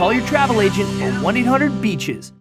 Call your travel agent at 1 800 Beaches.